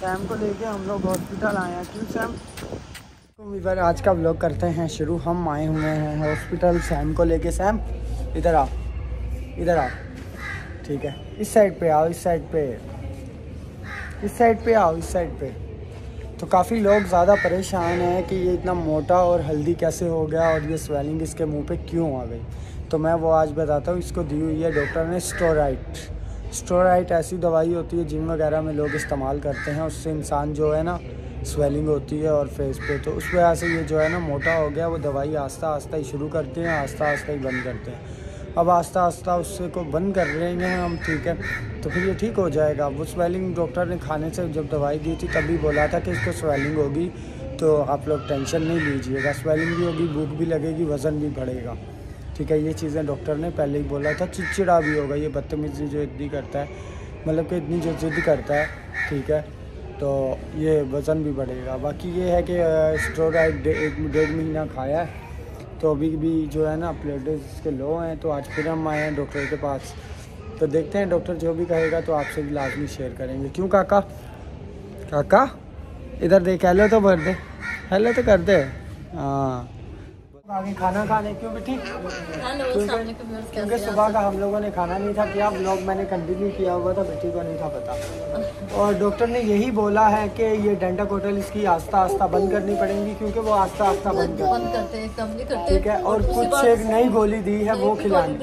Sam को लेके हम लोग हॉस्पिटल आए हैं। क्यों सैम? वीवर आज का व्लॉग करते हैं, शुरू। हम आए हुए हैं हॉस्पिटल सैम को लेके। सैम, इधर आओ इधर आओ ठीक है। इस साइड पे आओ, इस साइड पे। इस साइड पे आओ, इस साइड पे। तो काफ़ी लोग ज़्यादा परेशान हैं कि ये इतना मोटा और हल्दी कैसे हो गया और ये स्वेलिंग इसके मुँह पे क्यों आ गई? तो मैं वो आज बताता हूँ। इसको दी हुई है डॉक्टर ने स्टोराइट स्टोराइट ऐसी दवाई होती है जिम वगैरह में लोग इस्तेमाल करते हैं। उससे इंसान जो है ना स्वेलिंग होती है और फेस पे। तो उस वजह से ये जो है ना, मोटा हो गया। वो दवाई आस्ता आस्ता ही शुरू करते हैं आस्ता आस्ता ही बंद करते हैं। अब आस्ता आस्ता उससे को बंद कर रहे हैं हम, ठीक है। तो फिर ये ठीक हो जाएगा। वो स्वेलिंग डॉक्टर ने खाने से जब दवाई दी थी, तभी बोला था कि इसको स्वेलिंग होगी तो आप लोग टेंशन नहीं लीजिएगा। स्वेलिंग भी होगी, भूख भी लगेगी, वज़न भी बढ़ेगा। ठीक है, ये चीज़ें डॉक्टर ने पहले ही बोला था, चिड़चिड़ा भी होगा, ये बदतमीजी जो इतनी करता है मतलब कि इतनी जो जिद करता है, ठीक है तो ये वज़न भी बढ़ेगा। बाकी ये है कि स्टोराइड एक, डेढ़ महीना खाया है तो अभी भी जो है ना प्लेटेज इसके लो हैं तो आज फिर हम आए हैं डॉक्टर के पास। तो देखते हैं डॉक्टर जो भी कहेगा तो आपसे भी लाजमी शेयर करेंगे। क्यों काका? काका, इधर देख हेलो तो भर दे। हेलो तो कर दे। हाँ। आगे खाना खाने क्यों बेटी? क्योंकि सुबह का हम लोगों ने खाना नहीं था किया ब्लॉग मैंने कंटिन्यू किया हुआ था बेटी को नहीं था पता। और डॉक्टर ने यही बोला है कि ये डेंटा कोटल इसकी आस्ता आस्ता बंद करनी पड़ेगी क्योंकि वो आस्ता आस्ता बंद करते हैं ठीक है और कुछ एक नई गोली दी है वो खिलानी।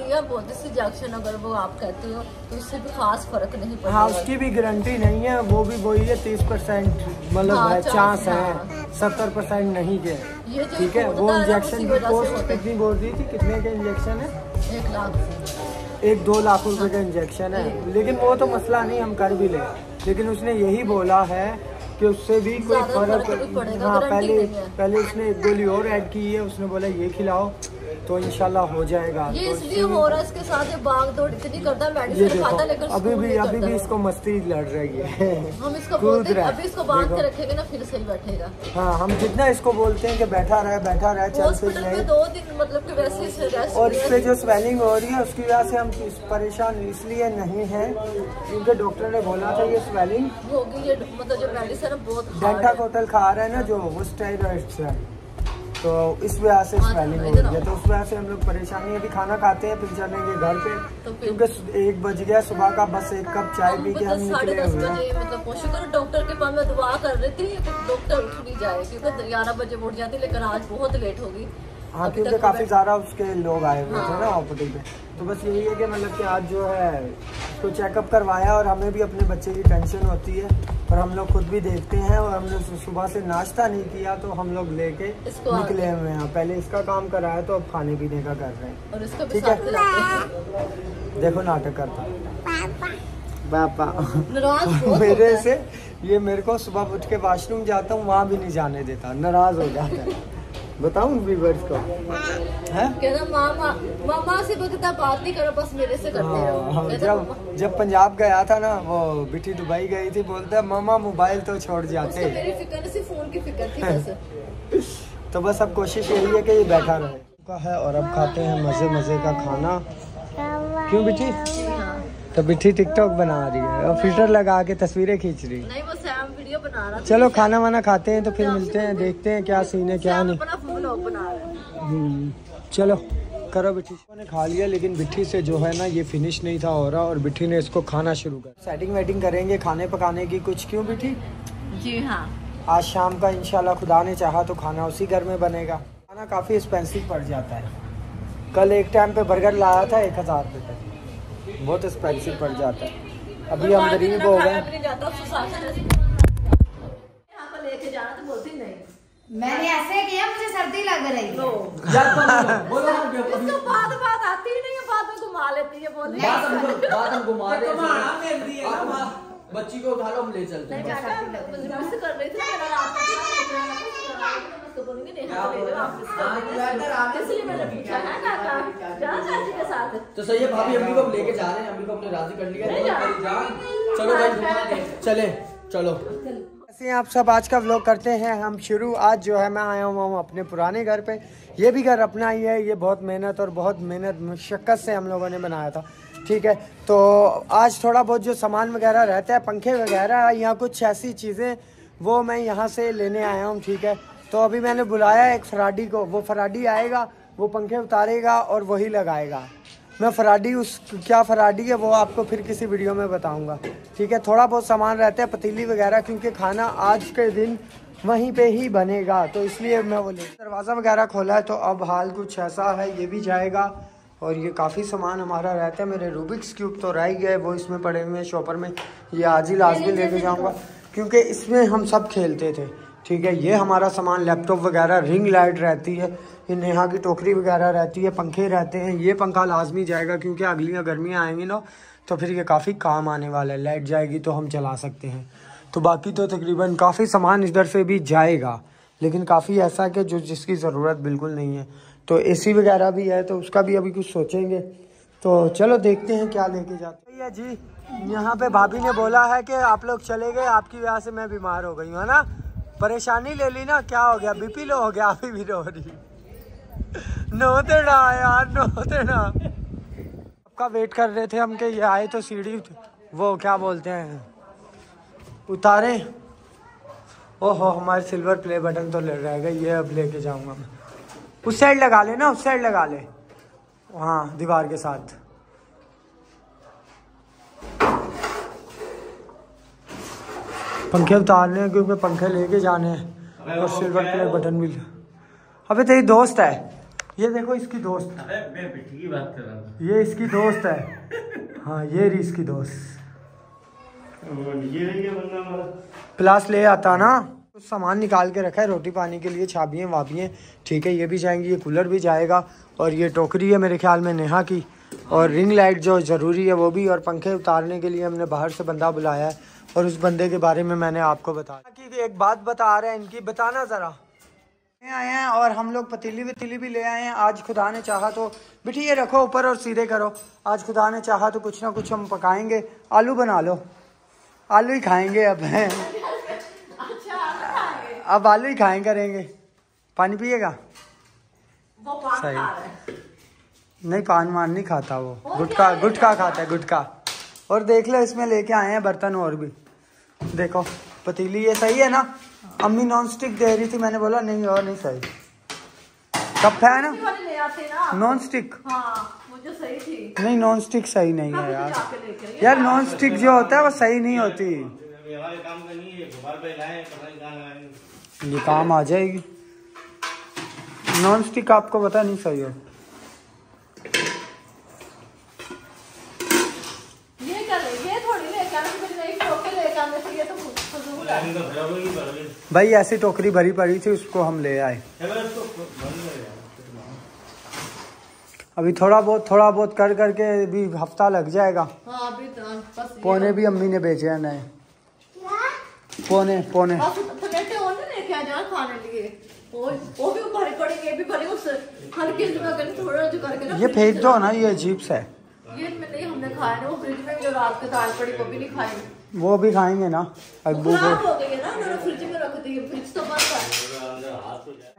अगर वो आप कहते हो तो उससे भी खास फ़र्क नहीं पड़ता। हाँ उसकी भी गारंटी नहीं है वो भी वही है तीस परसेंट मतलब हाँ, चांस है हाँ। सत्तर परसेंट नहीं के ठीक है वो है इंजेक्शन है। कितनी बोल दी थी? कितने के इंजेक्शन है? एक लाख एक दो लाख रुपए का इंजेक्शन है। लेकिन वो तो मसला नहीं हम कर भी ले। लेकिन उसने यही बोला है कि उससे भी कोई फ़र्क हाँ पहले पहले उसने एक गोली और ऐड की है उसने बोला ये खिलाओ तो इंशाल्लाह हो जाएगा। ये तो इसलिए हो रहा है इसके साथ ये भाग दौड़ इतनी करता है मेडिसिन खाता लेकिन अभी भी अभी भी। इसको मस्ती लड़ रही है। हम इसको बोलते हैं। अभी इसको बाँध के रखेंगे ना फिर सही बैठेगा। हाँ हम जितना इसको बोलते हैं कि बैठा रहे बैठा रहे चल नहीं। दो दिन मतलब कि वैसे ही रेस्ट और इस पे जो स्वेलिंग हो रही है उसकी वजह से हम परेशान इसलिए नहीं है क्योंकि डॉक्टर ने बोला था ये स्वेलिंग होगी ये मतलब जो मेडिसिन है बहुत डेंटा होटल कोटल खा रहे हैं ना जो वो स्टेरॉइड्स है तो इस वजह से स्पेलिंग स्वेलिंग हो गया रही है। तो उस वजह से हम लोग परेशानी अभी खाना खाते हैं फिर चलेंगे घर पे। तो क्योंकि एक बज गया सुबह का बस एक कप चाय पी के हम निकले हुए हैं। बजे मतलब कोशिश करो डॉक्टर के पास मैं दुआ कर रही थी डॉक्टर उठ नहीं जाए क्योंकि ग्यारह बजे उठ जाती लेकिन आज बहुत लेट होगी हाँ क्योंकि तक काफ़ी ज़्यादा उसके लोग आए हुए थे हाँ। ना हॉस्पिटल पे तो बस यही है कि मतलब कि आज जो है उसको चेकअप करवाया और हमें भी अपने बच्चे की टेंशन होती है और हम लोग खुद भी देखते हैं और हमने सुबह से नाश्ता नहीं किया तो हम लोग लेके निकले हुए हैं। पहले इसका काम कराया तो अब खाने पीने का कर रहे हैं। और इसको ठीक है। हैं। देखो नाटक करता पापा। मेरे से ये मेरे को सुबह उठ के वॉशरूम जाता हूँ वहाँ भी नहीं जाने देता। नाराज़ हो जाता है। बताऊँ व्यूवर्स को। कहना मामा मामा से बगता बात नहीं करो बस मेरे से करते हाँ, रहो जब जब पंजाब गया था ना वो बिटी दुबई गई थी बोलता है मामा मोबाइल तो छोड़ जाते। मेरी फ़िक्र सिर्फ़ फ़ोन की फ़िक्र थी बस। तो बस अब कोशिश यही है कि ये बैठा रहे। का है और अब खाते हैं मज़े मज़े का खाना। क्यों बिटी हाँ। तो बिटी टिकटॉक बना रही है और फ़िल्टर लगा के तस्वीरें खींच रही है। वीडियो बना रहा चलो खाना वाना खाते हैं तो फिर मिलते हैं देखते हैं क्या सीन है क्या नहीं। बना रहा हम्म, चलो करो बिट्ठी ने खा लिया लेकिन बिट्ठी से जो है ना ये फिनिश नहीं था हो रहा और बिट्ठी ने इसको खाना शुरू कर सेटिंग वेटिंग करेंगे खाने पकाने की कुछ क्यों बिट्ठी जी हाँ। आज शाम का इंशाल्लाह खुदा ने चाहा तो खाना उसी घर में बनेगा। खाना काफ़ी एक्सपेंसिव पड़ जाता है। कल एक टाइम पे बर्गर लाया था एक हज़ार रुपये तक। बहुत एक्सपेंसिव पड़ जाता है। अभी हम गरीब हो गए नहीं जाता उसको साथ साथ यहाँ पर लेके जाना तो बोलती नहीं मैंने ऐसे किया मुझे सर्दी लग रही बोलो इसको बात बात आती ही नहीं है बाद में घुमा लेती है बोले। बात हमको बात हम घुमा रहे हैं आप बच्ची को उठा लो हम ले चलते हैं। कर रही थी ना रात को उसको बोलेंगे नेहा ले लो आप इसलिए मैंने पूछा है काका जाओ चाची के साथ? तो सही है भाभी अम्मी को हम लेके जा रहे हैं अम्मी को हमने राज़ी कर लिया। है चलो भाई घुमा दे चले। चलो ऐसे आप सब आज का व्लॉग करते हैं। हम शुरू, आज जो है मैं आया हुआ हूँ अपने पुराने घर पे। ये भी घर अपना ही है, ये बहुत मेहनत और बहुत मेहनत मुशक्क़त से हम लोगों ने बनाया था, ठीक है? तो आज थोड़ा बहुत जो सामान वगैरह रहता है, पंखे वगैरह या कुछ ऐसी चीज़ें, वो मैं यहाँ से लेने आया हूँ, ठीक है? तो अभी मैंने बुलाया एक फराडी को, वो फराडी आएगा, वो पंखे उतारेगा और वही लगाएगा। मैं फराडी उस क्या फराडी है वो आपको फिर किसी वीडियो में बताऊँगा। ठीक है थोड़ा बहुत सामान रहता है पतीली वगैरह क्योंकि खाना आज के दिन वहीं पे ही बनेगा तो इसलिए मैं वो ले दरवाज़ा वगैरह खोला है तो अब हाल कुछ ऐसा है ये भी जाएगा और ये काफ़ी सामान हमारा रहता है मेरे रूबिक्स क्यूब तो रह ही गए वो इसमें पड़े हुए हैं शॉपर में ये आज ही लाजमी लेके जाऊँगा क्योंकि इसमें हम सब खेलते थे। ठीक है, ये हमारा सामान लैपटॉप वगैरह रिंग लाइट रहती है, ये नेहा की टोकरी वगैरह रहती है, पंखे रहते हैं, ये पंखा लाजमी जाएगा क्योंकि अगलियाँ गर्मियाँ आएँगी ना तो फिर ये काफ़ी काम आने वाला है लाइट जाएगी तो हम चला सकते हैं। तो बाकी तो तकरीबन काफ़ी सामान इधर से भी जाएगा, लेकिन काफ़ी ऐसा कि जो जिसकी ज़रूरत बिल्कुल नहीं है। तो एसी वगैरह भी है तो उसका भी अभी कुछ सोचेंगे। तो चलो देखते हैं क्या लेके जाते हैं। जी, यहाँ पे भाभी ने बोला है कि आप लोग चले गए, आपकी वजह से मैं बीमार हो गई हूँ, है ना? परेशानी ले ली ना, क्या हो गया? बीपी लो हो गया अभी भी रो रही नो तेना यार, नो तेना आपका वेट कर रहे थे हम के ये आए तो सीढ़ी वो क्या बोलते हैं? उतारे। ओहो, हमारे सिल्वर प्ले बटन तो ले रह गए, ये अब लेके जाऊँगा मैं। उस साइड लगा ले ना, उस साइड लगा ले। हाँ दीवार के साथ। पंखे उतारने हैं क्योंकि पंखे लेके जाने हैं। और सिल्वर प्ले बटन भी अबे तेरी दोस्त है। ये देखो इसकी दोस्त। अरे मैं की बात कर रहा ये इसकी दोस्त है। हाँ ये रही इसकी दोस्त। ये प्लास ले आता ना कुछ सामान निकाल के रखा है रोटी पानी के लिए छाबियाँ वाबियाँ। ठीक है ये भी जाएँगी ये कूलर भी जाएगा और ये टोकरी है मेरे ख्याल में नेहा की। और रिंग लाइट जो ज़रूरी है वो भी और पंखे उतारने के लिए हमने बाहर से बंदा बुलाया है। और उस बंदे के बारे में मैंने आपको बताया। कि एक बात बता रहे हैं इनकी बताना ज़रा। आए हैं और हम लोग पतीली वतीली भी ले आए हैं। आज खुदा ने चाहा तो बेटी ये रखो ऊपर और सीधे करो। आज खुदा ने चाहा तो कुछ ना कुछ हम पकाएँगे। आलू बना लो। आलू ही खाएँगे अब। हैं अब आलू ही खाएँ करेंगे। पानी पिएगा? सही। खा रहा है। नहीं पान वान नहीं खाता वो। गुटखा गुटखा खाता है गुटखा। और देख लो इसमें लेके आए हैं बर्तन और भी। देखो पतीली ये सही है ना? अम्मी नॉन स्टिक दे रही थी मैंने बोला नहीं और नहीं सही। कप है ना? नॉन स्टिक हाँ मुझे सही थी। नहीं नॉन स्टिक सही नहीं हाँ, है यार। यार नॉन स्टिक जो होता है वो सही नहीं होती। ये काम आ जाएगी। नॉन स्टिक आपको पता नहीं सही है ये क्या ले ये थोड़ी ले क्या मुझे नहीं टोके लेके आने से ये तो फजूल है इनका भरा हुआ ही भरा हुआ है। भाई ऐसी टोकरी भरी पड़ी थी उसको हम ले आए। अभी थोड़ा बहुत थोड़ा बहुत कर करके भी हफ़्ता लग जाएगा। हाँ अभी तो पौने भी अम्मी ने बेचे हैं नए। पौने पौने। पड़ेंगे ये फेंक दो ना ये अजीब सा है। ये नहीं हमने खाया ना वो फ्रिज में जो रात के दाल पड़ी वो भी नहीं खाई। वो भी खाएँगे ना खराब को। हो है है फ्रिज तो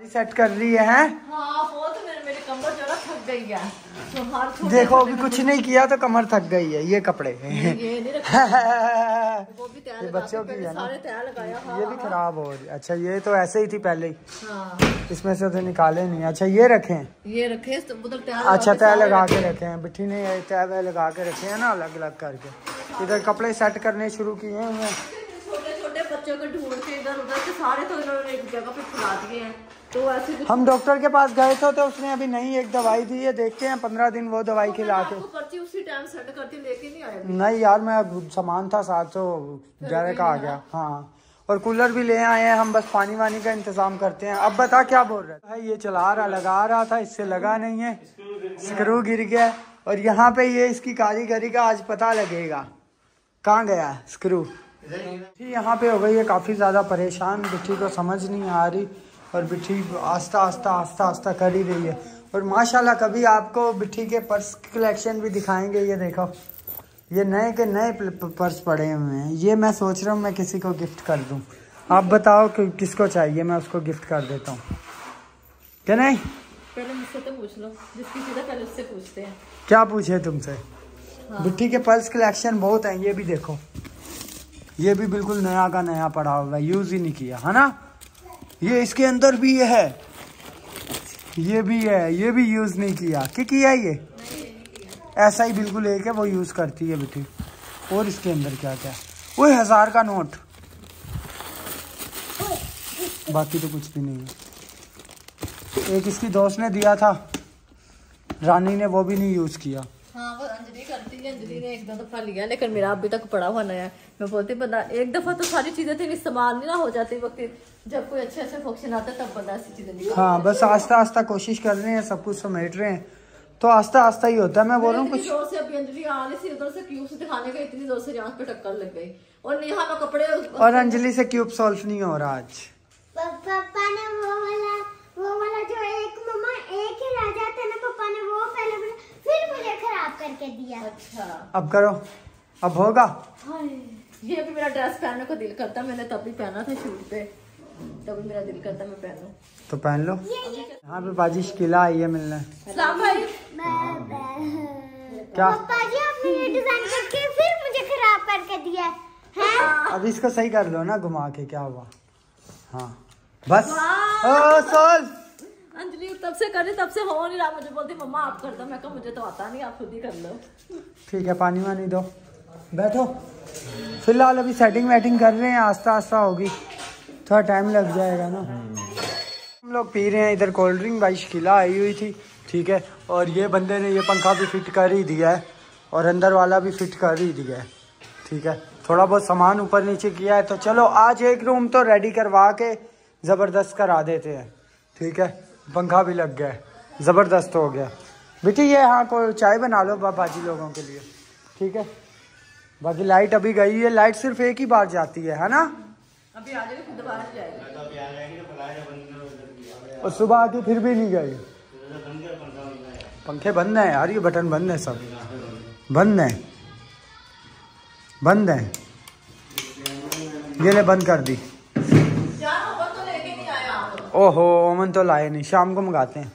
सेट कर। रही है हैं? हाँ वो तो मेरे मेरी कमर थक गई है। तो हर देखो अभी कुछ नहीं किया तो कमर थक गई है ये कपड़े। ये नहीं रखा। वो भी तैयार ये बच्चों की है ना? हाँ ये भी हाँ, खराब हो रही अच्छा ये तो ऐसे ही थी पहले ही। हाँ। इसमें से तो निकाले नहीं। अच्छा ये रखें। ये रखे तो मतलब अच्छा तय लगा के रखे। हैं बिट्ठी ने तय लगा के रखे है ना अलग अलग करके। इधर कपड़े सेट करने शुरू किए हुए हैं। छोटे छोटे बच्चों को ढूंढ के इधर उधर के सारे तो इन्होंने एक जगह पे फैला दिए हैं। तो ऐसे हम डॉक्टर के पास गए थे तो उसने अभी नई एक दवाई दी है देखते हैं पंद्रह दिन वो दवाई खिला के। नहीं नहीं यार मैं सामान था साथ तो डायरेक्ट आ गया। हाँ। और कूलर भी ले आए हैं हम बस पानी वानी का इंतज़ाम करते हैं। अब बता क्या बोल रहे भाई ये चला रहा लगा रहा था इससे लगा नहीं है। स्क्रू गिर गया। और यहाँ पे ये इसकी कारीगरी का आज पता लगेगा। कहाँ गया स्क्रू यहाँ पे हो गई है काफ़ी ज़्यादा परेशान। बिट्ठी को समझ नहीं आ रही और बिट्ठी आस्ता आस्ता आस्ता आस्ता कर ही रही है। और माशाल्लाह कभी आपको बिट्ठी के पर्स कलेक्शन भी दिखाएँगे? ये देखो। ये नए के नए पर्स पड़े हुए हैं। ये मैं सोच रहा हूँ मैं किसी को गिफ्ट कर दूँ। आप बताओ कि किसको चाहिए मैं उसको गिफ्ट कर देता हूँ। क्या नहीं? पहले मुझसे तो पूछ लो। जिसकी सीधा पहले उससे पूछते हैं। क्या पूछे तुमसे? बिट्टी के पल्स कलेक्शन बहुत हैं, ये भी देखो। ये भी बिल्कुल नया का नया पड़ा हुआ है यूज़ ही नहीं किया, है ना? ये इसके अंदर भी ये है। ये भी है, ये भी यूज़ नहीं किया। क्या किया ये? ऐसा ही बिल्कुल एक है, वो यूज़ करती है बेटी। और इसके अंदर क्या क्या है? वो हज़ार का नोट। बाकी तो कुछ भी नहीं है। एक इसकी दोस्त ने दिया था। रानी ने वो भी नहीं यूज़ किया। हाँ अंजलि करती है अंजलि ने एक दो दफ़ा लिया लेकिन मेरा अभी तक पड़ा हुआ नया मैं बोलती बंदा एक दफ़ा तो सारी चीज़ें थी इस्तेमाल नहीं ना हो जाती वक्त। जब कोई अच्छे अच्छे फ़ंक्शन आता तब बंदा ऐसी चीज़ें हाँ बस आस्ता आस्ता कोशिश कर रहे हैं सब कुछ समेट रहे हैं। तो आस्ता आस्ता ही होता है। मैं बोल रहा हूँ कुछ ज़ोर से अभी अंजलि आ रही थी उधर से क्यूब से दिखाने का इतनी ज़ोर से यहाँ पे टक्कर लग गई। और नेहा में कपड़े और अंजलि से क्यूब सॉल्व नहीं हो रहा आज। पापा ने वो वाला वो वाला जो एक ही रह जाता है ना पापा ने वो पहले बोला, फिर मुझे खराब करके दिया अच्छा। अब करो। अब होगा। ये भी मेरा ड्रेस पहनने को दिल करता मैंने तब भी पहना था शूट पे। तभी मेरा दिल करता मैं पहनूं। तो पहन लो। यहाँ पे बाजी शिकिला आई है मिलने। सलाम भाई। क्या? पापा जी आपने ये डिज़ाइन करके फिर मुझे खराब करके दिया है। अब इसको सही कर लो ना घुमा के। क्या हुआ? हाँ। बस। ओ सोल अंजलि तब से कर तब से हो नहीं रहा। मुझे बोलती, मम्मा, आप कर दो। मैं कहा, मुझे तो आता नहीं, आप खुद ही कर लो। ठीक है, पानी वानी दो। बैठो। फ़िलहाल अभी सेटिंग वेटिंग कर रहे हैं आस्ता आस्ता होगी। थोड़ा टाइम लग जाएगा ना। हम लोग पी रहे हैं इधर कोल्ड ड्रिंक भाई शिकिला आई हुई थी, ठीक है। और ये बंदे ने ये पंखा भी फिट कर ही दिया है, और अंदर वाला भी फिट कर ही दिया है, ठीक है। थोड़ा बहुत सामान ऊपर नीचे किया है तो चलो आज एक रूम तो रेडी करवा के ज़बरदस्त करा देते हैं, ठीक है। पंखा भी लग गया है ज़बरदस्त हो गया। बेटी ये हाँ को चाय बना लो बा- बाजी लोगों के लिए। ठीक है? बाकी लाइट अभी गई है लाइट सिर्फ़ एक ही बार जाती है है ना? अभी आ जाएगी फिर दोबारा जाएगी। तो तो। और सुबह आके फिर भी नहीं गई। पंखा बंद है। पंखे बंद हैं यार ये बटन बंद है सब। बंद है। बंद है। ये ले बंद कर दी जान होगा तो लेके नहीं आया आप ओहो ओमन तो लाए नहीं शाम को मंगाते हैं।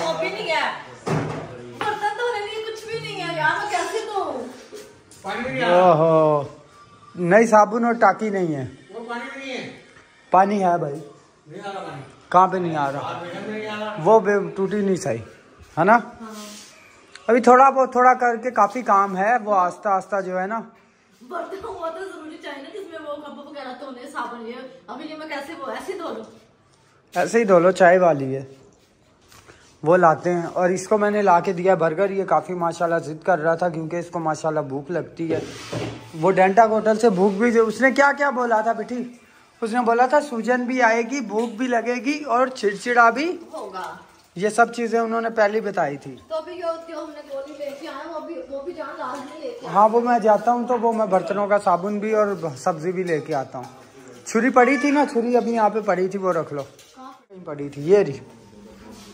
वो नहीं है। बर्तन धोने के लिए कुछ भी नहीं है यार मैं कैसे धोऊं? ओहो नहीं साबुन और टाकी नहीं है। वो पानी नहीं है। पानी है भाई। नहीं आ रहा कहाँ पे नहीं आ रहा? आज बेटा नहीं आ रहा। वो बे टूटी नहीं सही है ना? अभी थोड़ा बहुत थोड़ा करके काफ़ी काम है वो आस्ता आस्ता जो है ना बर्तन हुआ तो ज़रूरी चाहिए ना जिसमें वो कप वगैरह धोने साबुन ये। अभी ये मैं कैसे वो ऐसे धो लूँ? ऐसे ही धो लो चाय वाली है। वो लाते हैं। और इसको मैंने ला के दिया बर्गर ये काफ़ी माशाल्लाह जिद कर रहा था क्योंकि इसको माशाल्लाह भूख लगती है। वो डेंटा होटल से भूख भी उसने क्या क्या बोला था बेटी? उसने बोला था सूजन भी आएगी भूख भी लगेगी और चिड़चिड़ा भी होगा। ये सब चीज़ें उन्होंने पहले बताई थी। तो अभी जो हमने गोली लेके आए वो भी वो भी जान लेके हाँ वो मैं जाता हूँ तो वो मैं बर्तनों का साबुन भी और सब्ज़ी भी लेके आता हूँ। छुरी पड़ी थी ना? छुरी अभी यहाँ पे पड़ी थी वो रख लो। कहीं पड़ी थी ये रही।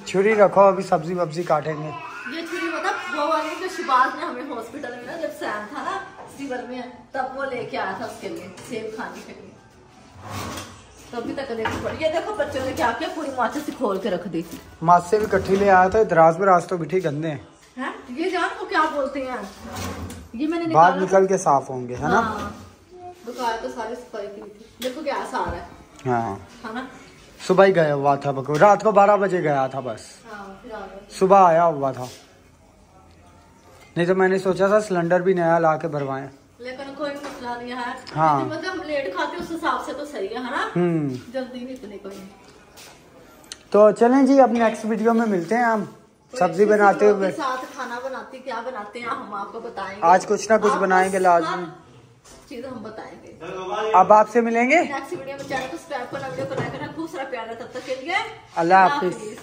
छुरी रखो अभी सब्ज़ी वब्जी काटेंगे। ये छुरी मतलब वो वाली जो शिबाज ने हमें हॉस्पिटल में ना जब सैम था ना सिविल में तब वो लेके आया था उसके लिए सेब खाने के लिए। तो तक देखो ये देखो बच्चों ने क्या किया पूरी माचिस से खोल के रख दी। माँ से भी कट्ठी ले आया था दराज बराज तो बिठी गंदे हैं? ये जान को क्या बोलते हैं? ये मैंने बाहर निकल के साफ़ होंगे है ना? हाँ। दुकान तो सारी सफ़ाई की थी। देखो क्या सारा है। हाँ। है सुबह ही गया हुआ था बको रात को बारह बजे गया था बस। हाँ आ सुबह आया हुआ था। नहीं तो मैंने सोचा था सिलेंडर भी नया ला के भरवाए। लेकिन कोई मसला नहीं है। हाँ। मतलब हम लेट खाते उस हिसाब से तो सही है है ना? हम्म। जल्दी नहीं इतनी कोई। तो चलें जी अब नेक्स्ट वीडियो में मिलते हैं हम। सब्ज़ी बनाते हुए। साथ खाना बनाते क्या बनाते हैं हम आपको बताएँगे। आज कुछ ना कुछ बनाएँगे लाजमी। चीज़ हम बताएँगे। अब आपसे मिलेंगे। नेक्स्ट वीडियो में चैनल को सब्सक्राइब करना वीडियो को लाइक करना खूब सारा प्यार तब तक के लिए। अल्लाह हाफिज।